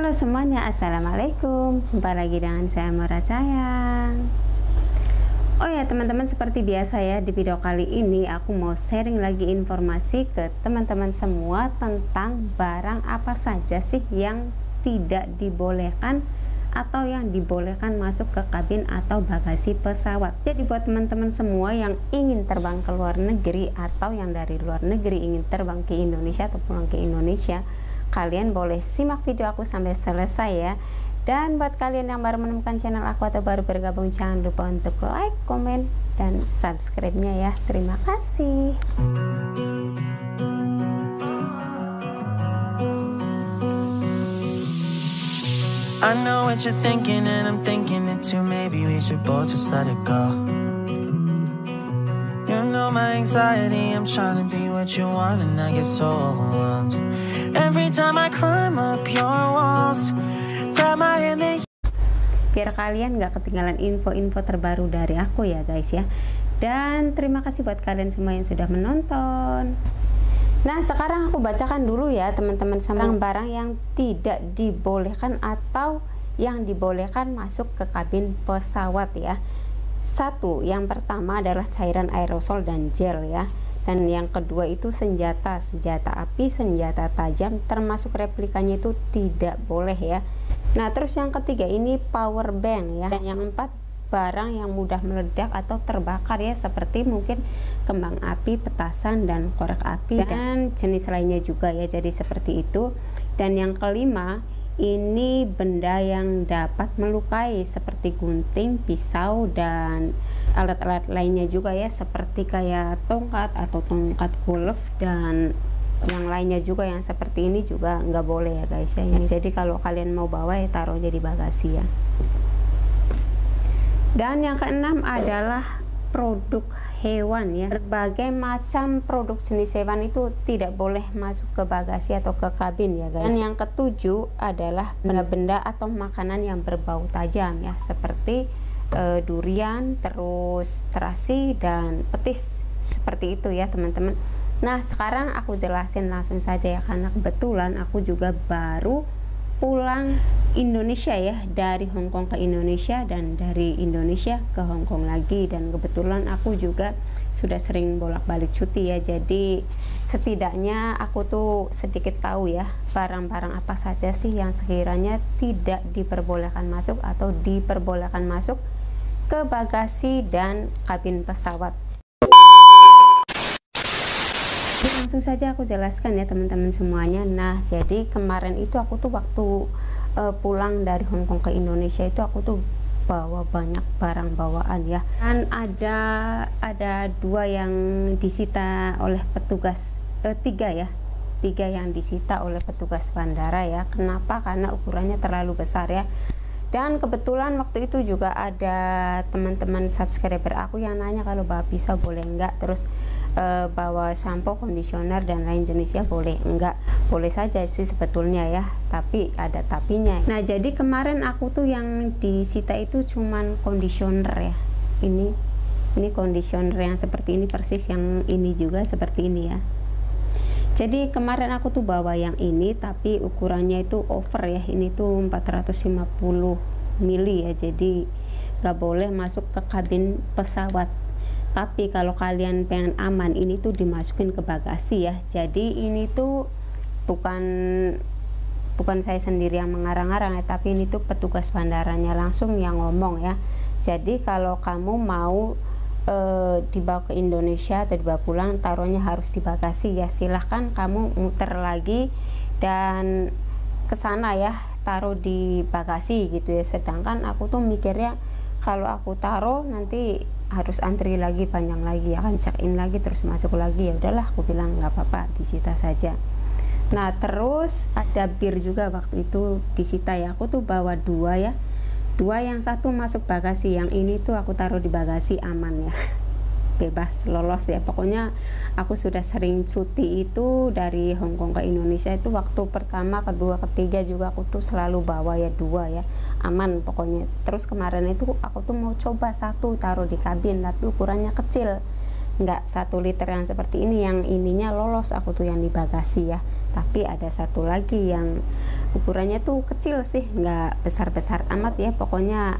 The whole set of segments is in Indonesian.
Halo semuanya, Assalamualaikum Jumpa lagi dengan saya Mora Sayang Oh ya teman-teman seperti biasa ya Di video kali ini aku mau sharing lagi informasi ke teman-teman semua Tentang barang apa saja sih yang tidak dibolehkan atau yang dibolehkan masuk ke kabin atau bagasi pesawat. Jadi buat teman-teman semua yang ingin terbang ke luar negeri atau yang dari luar negeri ingin terbang ke Indonesia atau pulang ke Indonesia, kalian boleh simak video aku sampai selesai ya. Dan buat kalian yang baru menemukan channel aku atau baru bergabung jangan lupa untuk like, komen, dan subscribe-nya ya. Terima kasih. I know what you're thinking and I'm thinking it too Maybe we should both just let it go You know my anxiety I'm trying to be what you want And I get so overwhelmed Every time I climb up your walls Grab my hand and biar kalian gak ketinggalan info-info terbaru dari aku ya guys ya dan terima kasih buat kalian semua yang sudah menonton Nah, sekarang aku bacakan dulu ya teman-teman barang-barang yang tidak dibolehkan atau yang dibolehkan masuk ke kabin pesawat ya. Satu, yang pertama adalah cairan aerosol dan gel ya. Dan yang kedua itu senjata, senjata api, senjata tajam termasuk replikanya itu tidak boleh ya. Nah, terus yang ketiga ini power bank ya. Dan yang empat barang yang mudah meledak atau terbakar ya seperti mungkin kembang api, petasan dan korek api dan jenis lainnya juga ya jadi seperti itu dan yang kelima ini benda yang dapat melukai seperti gunting, pisau dan alat-alat lainnya juga ya seperti kayak tongkat atau tongkat golf dan yang lainnya juga yang seperti ini juga nggak boleh ya guys ya ini jadi kalau kalian mau bawa ya taruhnya di bagasi ya dan yang keenam adalah produk hewan ya. Berbagai macam produk jenis hewan itu tidak boleh masuk ke bagasi atau ke kabin ya guys. Dan yang ketujuh adalah benda-benda atau makanan yang berbau tajam ya seperti uh, durian, terus terasi dan petis. Seperti itu ya teman-teman. Nah, sekarang aku jelasin langsung saja ya karena kebetulan aku juga baru pulang Indonesia ya. Dari Hong Kong ke Indonesia dan dari Indonesia ke Hong Kong lagi. Dan kebetulan aku juga sudah sering bolak-balik cuti ya. Jadi setidaknya aku tuh sedikit tahu ya barang-barang apa saja sih yang sekiranya tidak diperbolehkan masuk atau diperbolehkan masuk ke bagasi dan kabin pesawat. Langsung saja aku jelaskan ya teman-teman semuanya. Nah jadi kemarin itu aku tuh waktu uh, pulang dari Hong Kong ke Indonesia itu aku tuh bawa banyak barang bawaan ya. Dan ada ada dua yang disita oleh petugas uh, tiga ya. Tiga yang disita oleh petugas bandara ya. Kenapa? Karena ukurannya terlalu besar ya dan kebetulan waktu itu juga ada teman-teman subscriber aku yang nanya kalau bapak bisa boleh enggak terus uh, bawa sampo, kondisioner dan lain jenisnya boleh enggak boleh saja sih sebetulnya ya tapi ada tapinya. Nah jadi kemarin aku tuh yang disita itu cuman kondisioner ya. Ini ini kondisioner yang seperti ini persis yang ini juga seperti ini ya jadi kemarin aku tuh bawa yang ini tapi ukurannya itu over ya. Ini tuh 450 mili ya jadi nggak boleh masuk ke kabin pesawat. Tapi kalau kalian pengen aman ini tuh dimasukin ke bagasi ya. Jadi ini tuh bukan bukan saya sendiri yang mengarang-arang ya tapi ini tuh petugas bandaranya langsung yang ngomong ya. Jadi kalau kamu mau e, dibawa ke Indonesia atau dibawa pulang taruhnya harus di bagasi ya. Silahkan kamu muter lagi dan ke sana ya taruh di bagasi gitu ya. Sedangkan aku tuh mikirnya kalau aku taruh nanti harus antri lagi panjang lagi akan check in lagi terus masuk lagi. Ya udahlah aku bilang nggak apa-apa disita saja. Nah terus ada bir juga waktu itu disita ya. Aku tuh bawa dua ya dua yang satu masuk bagasi yang ini tuh aku taruh di bagasi aman ya. Bebas lolos ya. Pokoknya aku sudah sering cuti itu dari Hong Kong ke Indonesia itu waktu pertama kedua ketiga juga aku tuh selalu bawa ya dua ya. Aman pokoknya. Terus kemarin itu aku tuh mau coba satu taruh di kabin tapi ukurannya kecil nggak satu liter yang seperti ini yang ininya lolos aku tuh yang di bagasi ya. Tapi ada satu lagi yang ukurannya tuh kecil sih nggak besar-besar amat ya. Pokoknya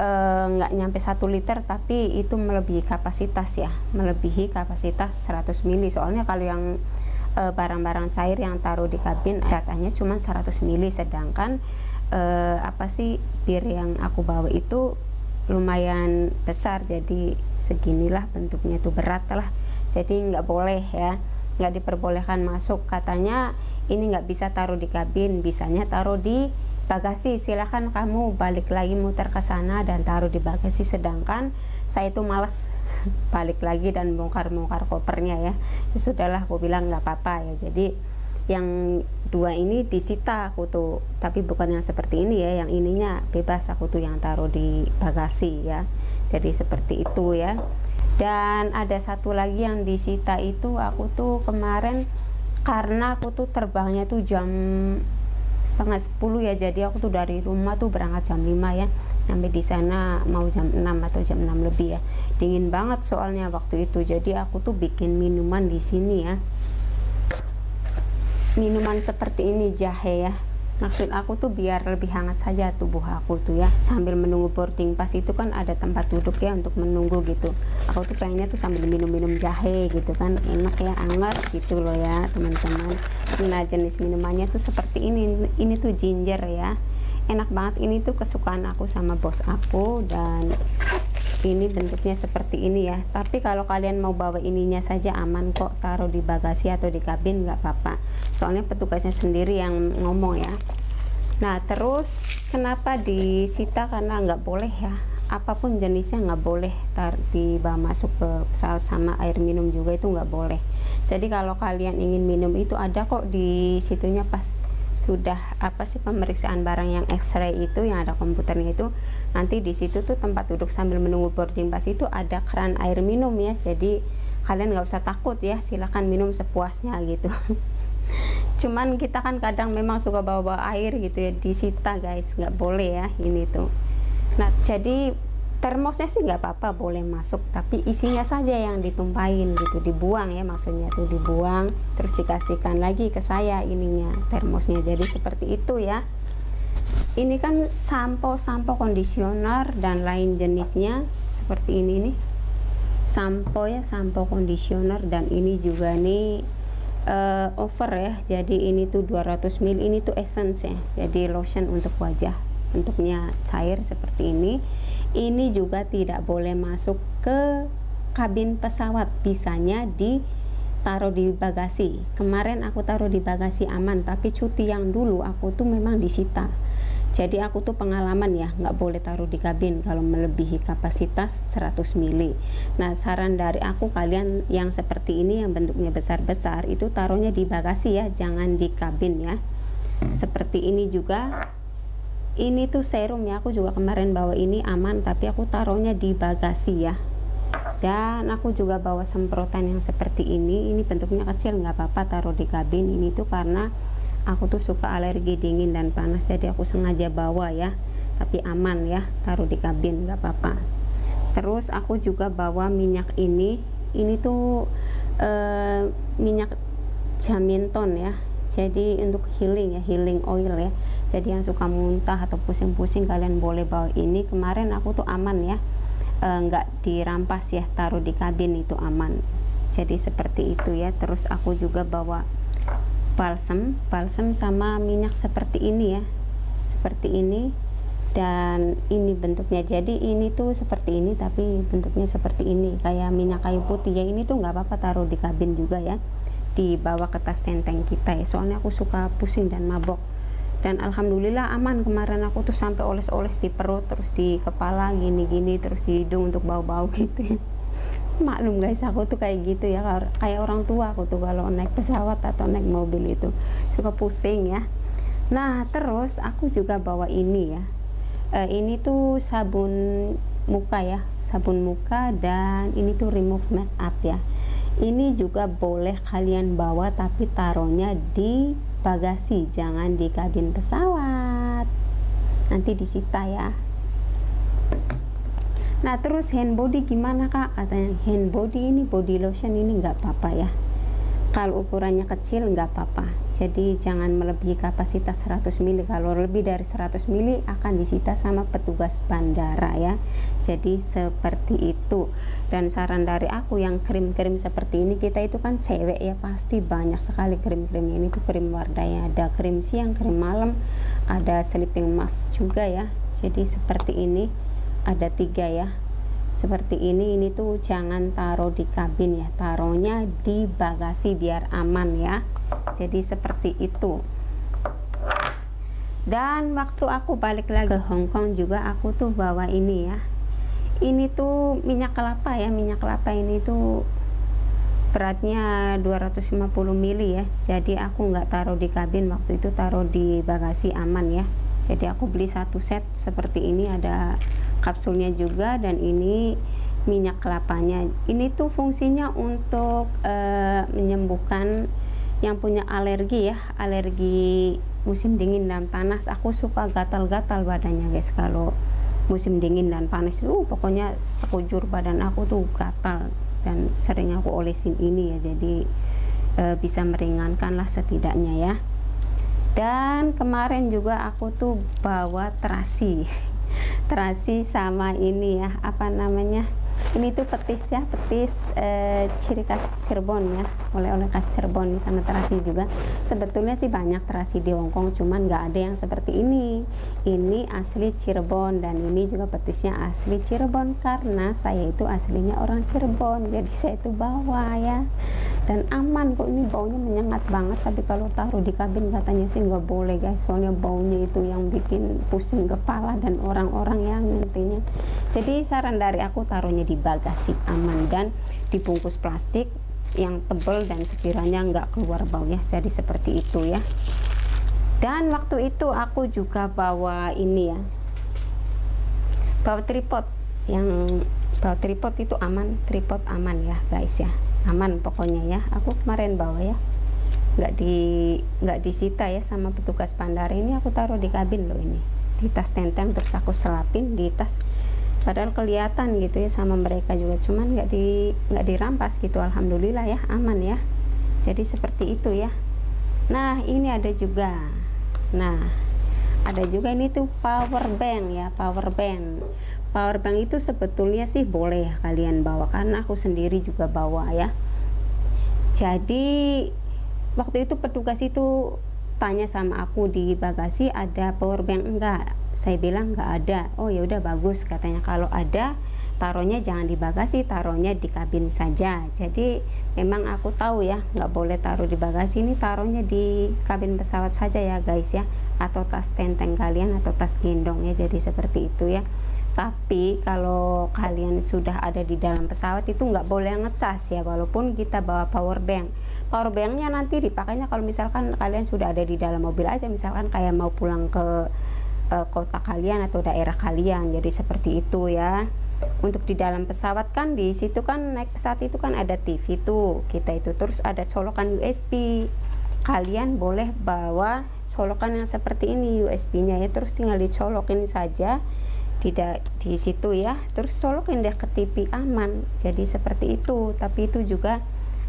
eh, nggak e, nyampe satu liter tapi itu melebihi kapasitas ya. Melebihi kapasitas 100 mili. Soalnya kalau yang eh, barang-barang e, cair yang taruh di kabin jatahnya cuma 100 mili. Sedangkan e, apa sih bir yang aku bawa itu lumayan besar jadi seginilah bentuknya tuh berat lah. Jadi nggak boleh ya nggak diperbolehkan masuk. Katanya ini nggak bisa taruh di kabin bisanya taruh di bagasi. Silahkan kamu balik lagi muter ke sana dan taruh di bagasi. Sedangkan saya itu males balik lagi dan bongkar-bongkar kopernya ya. ya sudahlah aku bilang nggak apa-apa ya. Jadi yang dua ini disita aku tuh tapi bukan yang seperti ini ya yang ininya bebas aku tuh yang taruh di bagasi ya. Jadi seperti itu ya. Dan ada satu lagi yang disita itu aku tuh kemarin karena aku tuh terbangnya tuh jam setengah sepuluh ya. Jadi aku tuh dari rumah tuh berangkat jam 5 ya. Sampai di sana mau jam 6 atau jam 6 lebih ya. Dingin banget soalnya waktu itu. Jadi aku tuh bikin minuman di sini ya minuman seperti ini jahe ya. Maksud aku tuh biar lebih hangat saja tubuh aku tuh ya. Sambil menunggu boarding pas itu kan ada tempat duduk ya untuk menunggu gitu. Aku tuh pengennya tuh sambil minum-minum jahe gitu kan. Enak ya anget gitu loh ya teman-teman. Nah jenis minumannya tuh seperti ini. Ini tuh ginger ya. Enak banget. Ini tuh kesukaan aku sama bos aku dan ini bentuknya seperti ini ya. Tapi kalau kalian mau bawa ininya saja aman kok taruh di bagasi atau di kabin nggak apa-apa. Soalnya petugasnya sendiri yang ngomong ya. Nah terus kenapa disita? Karena nggak boleh ya. Apa pun jenisnya nggak boleh tar dibawa masuk ke pesawat sama air minum juga itu nggak boleh. Jadi kalau kalian ingin minum itu ada kok di situnya pas sudah apa sih pemeriksaan barang yang X-ray itu yang ada komputernya itu nanti di situ tuh tempat duduk sambil menunggu boarding pass itu ada keran air minum ya. Jadi kalian nggak usah takut ya silahkan minum sepuasnya gitu. Cuman kita kan kadang memang suka bawa-bawa air gitu ya disita guys nggak boleh ya ini tuh. Nah jadi termosnya sih nggak apa-apa boleh masuk tapi isinya saja yang ditumpahin gitu dibuang ya maksudnya tuh dibuang terus dikasihkan lagi ke saya ininya termosnya. Jadi seperti itu ya. Ini kan sampo-sampo kondisioner dan lain jenisnya seperti ini nih. Sampo ya sampo kondisioner dan ini juga nih uh, over ya. Jadi ini tuh 200 ml ini tuh essence ya. Jadi lotion untuk wajah bentuknya cair seperti ini ini juga tidak boleh masuk ke kabin pesawat bisanya di taruh di bagasi. Kemarin aku taruh di bagasi aman tapi cuti yang dulu aku tuh memang disita. Jadi aku tuh pengalaman ya nggak boleh taruh di kabin kalau melebihi kapasitas 100 mili. Nah saran dari aku kalian yang seperti ini yang bentuknya besar-besar itu taruhnya di bagasi ya jangan di kabin ya. Seperti ini juga ini tuh serum ya aku juga kemarin bawa ini aman tapi aku taruhnya di bagasi ya. Dan aku juga bawa semprotan yang seperti ini. Ini bentuknya kecil nggak apa-apa taruh di kabin. Ini tuh karena aku tuh suka alergi dingin dan panas jadi aku sengaja bawa ya. Tapi aman ya taruh di kabin nggak apa-apa. Terus aku juga bawa minyak ini. Ini tuh uh, minyak jaminton ya. Jadi untuk healing ya healing oil ya jadi yang suka muntah atau pusing-pusing kalian boleh bawa ini. Kemarin aku tuh aman ya. Eh, nggak e, dirampas ya taruh di kabin itu aman. Jadi seperti itu ya. Terus aku juga bawa balsam balsam sama minyak seperti ini ya. Seperti ini. Dan ini bentuknya. Jadi ini tuh seperti ini tapi bentuknya seperti ini. Kayak minyak kayu putih ya. Ini tuh nggak apa-apa taruh di kabin juga ya. Dibawa ke tas tenteng kita ya. Soalnya aku suka pusing dan mabok dan alhamdulillah aman. Kemarin aku tuh sampai oles-oles di perut terus di kepala gini-gini terus di hidung untuk bau-bau gitu. Maklum guys aku tuh kayak gitu ya. Kayak orang tua aku tuh kalau naik pesawat atau naik mobil itu. Suka pusing ya. Nah terus aku juga bawa ini ya. E, ini tuh sabun muka ya. Sabun muka dan ini tuh remove make up ya. Ini juga boleh kalian bawa tapi taruhnya di bagasi jangan di kabin pesawat nanti disita ya Nah terus hand body gimana kak? Katanya hand body ini body lotion ini nggak apa-apa ya. Kalau ukurannya kecil nggak apa-apa. Jadi jangan melebihi kapasitas 100 mili. Kalau lebih dari 100 mili akan disita sama petugas bandara ya. Jadi seperti itu. Dan saran dari aku yang krim-krim seperti ini kita itu kan cewek ya. Pasti banyak sekali krim-krim ini. Tuh krim wardanya ada krim siang krim malam ada sleeping mask juga ya. Jadi seperti ini ada tiga ya seperti ini ini tuh jangan taruh di kabin ya. Taruhnya di bagasi biar aman ya. Jadi seperti itu. Dan waktu aku balik lagi ke Hongkong juga aku tuh bawa ini ya. Ini tuh minyak kelapa ya. Minyak kelapa ini tuh beratnya 250 mili ya. Jadi aku nggak taruh di kabin. Waktu itu taruh di bagasi aman ya. Jadi aku beli satu set seperti ini ada kapsulnya juga dan ini minyak kelapanya. Ini tuh fungsinya untuk uh, menyembuhkan yang punya alergi ya alergi musim dingin dan panas. Aku suka gatal-gatal badannya guys kalau musim dingin dan panas. Itu uh, pokoknya sekujur badan aku tuh gatal dan sering aku olesin ini ya jadi uh, bisa meringankan lah setidaknya ya. Dan kemarin juga aku tuh bawa terasi terasi sama ini ya apa namanya ini tuh petis ya petis eh, ciri khas Cirebon ya. Oleh-oleh khas Cirebon sama terasi juga. Sebetulnya sih banyak terasi di Hongkong cuman nggak ada yang seperti ini. Ini asli Cirebon dan ini juga petisnya asli Cirebon karena saya itu aslinya orang Cirebon. Jadi saya itu bawa ya. Dan aman kok ini baunya menyengat banget. Tapi kalau taruh di kabin katanya sih nggak boleh guys. Soalnya baunya itu yang bikin pusing kepala dan orang-orang yang nantinya jadi saran dari aku taruhnya di bagasi aman dan dibungkus plastik yang tebal dan sekiranya nggak keluar baunya jadi seperti itu ya. Dan waktu itu aku juga bawa ini ya. Bawa tripod yang bawa tripod itu aman tripod aman ya guys ya. Aman pokoknya ya. Aku kemarin bawa ya. Nggak di nggak disita ya sama petugas bandara ini. Aku taruh di kabin loh ini. Di tas tenteng terus aku selapin di tas padahal kelihatan gitu ya sama mereka juga. Cuman nggak di nggak dirampas gitu. Alhamdulillah ya aman ya. Jadi seperti itu ya. Nah ini ada juga. Nah ada juga ini tuh power bank ya power bank. Power bank itu sebetulnya sih boleh ya kalian bawa karena aku sendiri juga bawa ya. Jadi waktu itu petugas itu tanya sama aku di bagasi ada power bank enggak saya bilang enggak ada. Oh ya udah bagus katanya. Kalau ada taruhnya jangan di bagasi taruhnya di kabin saja. Jadi memang aku tahu ya nggak boleh taruh di bagasi. Ini taruhnya di kabin pesawat saja ya guys ya. Atau tas tenteng kalian atau tas gendong ya jadi seperti itu ya. Tapi kalau kalian sudah ada di dalam pesawat itu nggak boleh ngecas ya walaupun kita bawa power bank. Power banknya nanti dipakainya kalau misalkan kalian sudah ada di dalam mobil aja misalkan kayak mau pulang ke uh, kota kalian atau daerah kalian. Jadi seperti itu ya. Untuk di dalam pesawat kan di situ kan naik pesawat itu kan ada TV tuh. Kita itu terus ada colokan USB kalian boleh bawa colokan yang seperti ini USB nya ya. Terus tinggal dicolokin saja tidak di situ ya. Terus solo pindah ke TV aman. Jadi seperti itu. Tapi itu juga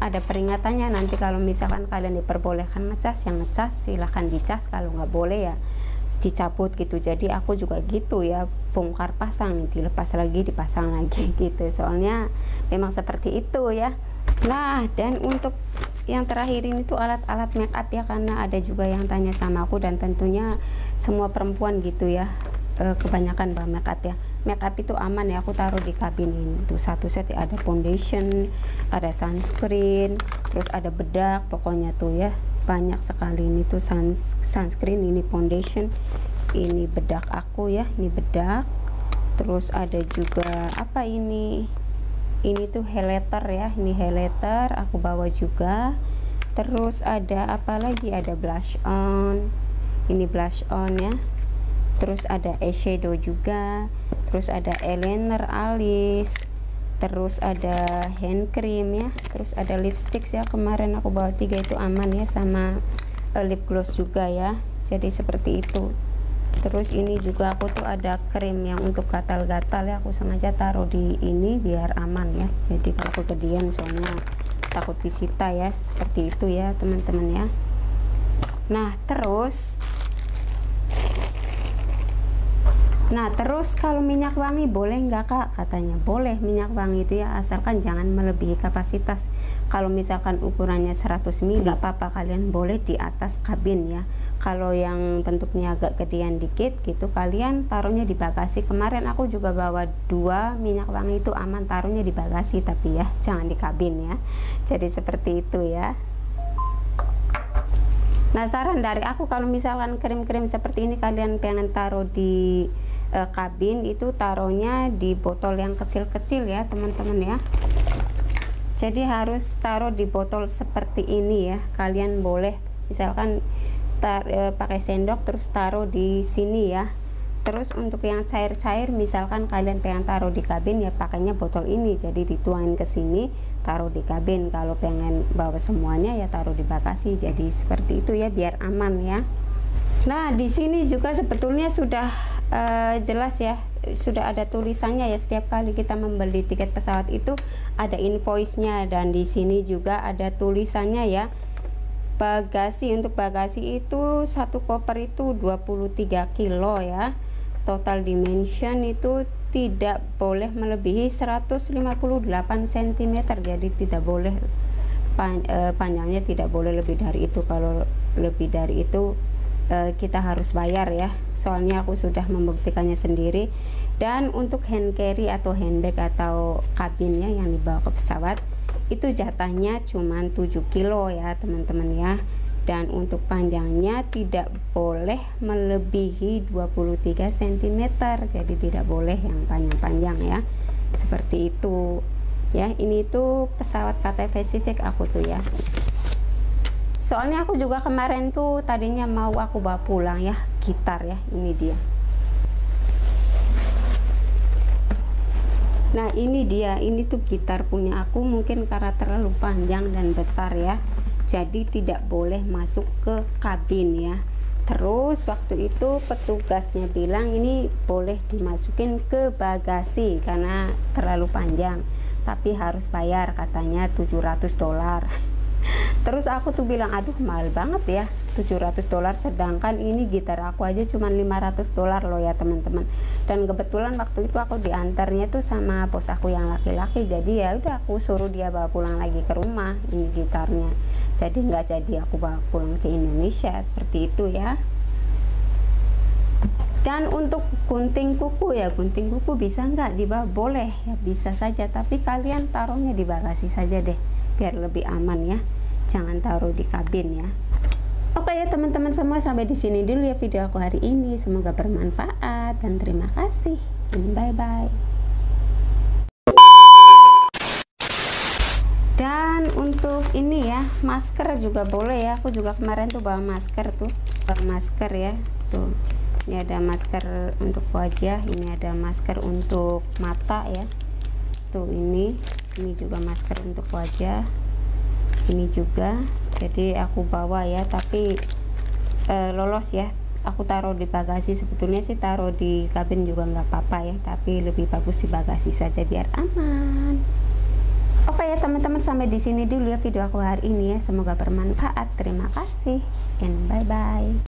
ada peringatannya. Nanti kalau misalkan kalian diperbolehkan ngecas yang ngecas silahkan dicas. Kalau nggak boleh ya dicabut gitu. Jadi aku juga gitu ya bongkar pasang dilepas lagi dipasang lagi gitu. Soalnya memang seperti itu ya. Nah dan untuk yang terakhir ini tuh alat-alat make up ya karena ada juga yang tanya sama aku dan tentunya semua perempuan gitu ya uh, kebanyakan bahan make up ya. Make up itu aman ya aku taruh di kabin ini tuh. Satu set ya, ada foundation ada sunscreen terus ada bedak pokoknya tuh ya banyak sekali. Ini tuh suns sunscreen ini foundation ini bedak aku ya ini bedak. Terus ada juga apa ini? Ini tuh highlighter ya ini highlighter aku bawa juga. Terus ada apa lagi? Ada blush on ini blush on ya. Terus ada eyeshadow juga. Terus ada eyeliner alis terus ada hand cream ya terus ada lipstick ya. Kemarin aku bawa tiga itu aman ya sama uh, lip gloss juga ya. Jadi seperti itu. Terus ini juga aku tuh ada krim yang untuk gatal-gatal ya. Aku sengaja taruh di ini biar aman ya. Jadi kalau kejadian soalnya takut disita ya. Seperti itu ya teman-teman ya. Nah terus Nah terus kalau minyak wangi boleh nggak kak? Katanya boleh minyak wangi itu ya asalkan jangan melebihi kapasitas. Kalau misalkan ukurannya 100 ml nggak apa-apa kalian boleh di atas kabin ya. Kalau yang bentuknya agak gedean dikit gitu kalian taruhnya di bagasi. Kemarin aku juga bawa dua minyak wangi itu aman taruhnya di bagasi tapi ya jangan di kabin ya. Jadi seperti itu ya. Nah saran dari aku kalau misalkan krim-krim seperti ini kalian pengen taruh di e, kabin itu taruhnya di botol yang kecil-kecil ya teman-teman ya. Jadi harus taruh di botol seperti ini ya. Kalian boleh misalkan tar, e, pakai sendok terus taruh di sini ya. Terus untuk yang cair-cair misalkan kalian pengen taruh di kabin ya pakainya botol ini. Jadi dituangin ke sini taruh di kabin. Kalau pengen bawa semuanya ya taruh di bagasi. Jadi seperti itu ya biar aman ya Nah, di sini juga sebetulnya sudah uh, jelas ya, sudah ada tulisannya ya setiap kali kita membeli tiket pesawat itu ada invoice-nya dan di sini juga ada tulisannya ya. Bagasi untuk bagasi itu satu koper itu 23 kilo ya. Total dimension itu tidak boleh melebihi 158 cm jadi tidak boleh uh, panjangnya tidak boleh lebih dari itu kalau lebih dari itu e, kita harus bayar ya. Soalnya aku sudah membuktikannya sendiri. Dan untuk hand carry atau handbag atau kabinnya yang dibawa ke pesawat itu jatahnya cuma 7 kilo ya teman-teman ya. Dan untuk panjangnya tidak boleh melebihi 23 cm jadi tidak boleh yang panjang-panjang ya. Seperti itu. Ya ini tuh pesawat KT Pacific aku tuh ya soalnya aku juga kemarin tuh tadinya mau aku bawa pulang ya gitar ya ini dia. Nah ini dia ini tuh gitar punya aku mungkin karena terlalu panjang dan besar ya. Jadi tidak boleh masuk ke kabin ya. Terus waktu itu petugasnya bilang ini boleh dimasukin ke bagasi karena terlalu panjang tapi harus bayar katanya 700 dolar terus aku tuh bilang aduh mahal banget ya 700 dolar sedangkan ini gitar aku aja cuma 500 dolar loh ya teman-teman. Dan kebetulan waktu itu aku diantarnya tuh sama bos aku yang laki-laki jadi ya udah aku suruh dia bawa pulang lagi ke rumah ini gitarnya. Jadi nggak jadi aku bawa pulang ke Indonesia seperti itu ya. Dan untuk gunting kuku ya gunting kuku bisa nggak? Dibawa? Boleh ya bisa saja tapi kalian taruhnya di bagasi saja deh biar lebih aman ya jangan taruh di kabin ya Oke ya teman-teman semua sampai di sini dulu ya video aku hari ini. Semoga bermanfaat dan terima kasih. Bye bye. Dan untuk ini ya masker juga boleh ya. Aku juga kemarin tuh bawa masker tuh, bawa masker ya. Tuh ini ada masker untuk wajah, ini ada masker untuk mata ya. Tuh ini, ini juga masker untuk wajah ini juga. Jadi aku bawa ya tapi e, lolos ya. Aku taruh di bagasi. Sebetulnya sih taruh di kabin juga nggak apa-apa ya tapi lebih bagus di bagasi saja biar aman. Oke ya teman-teman sampai di sini dulu ya video aku hari ini ya. Semoga bermanfaat. Terima kasih and bye bye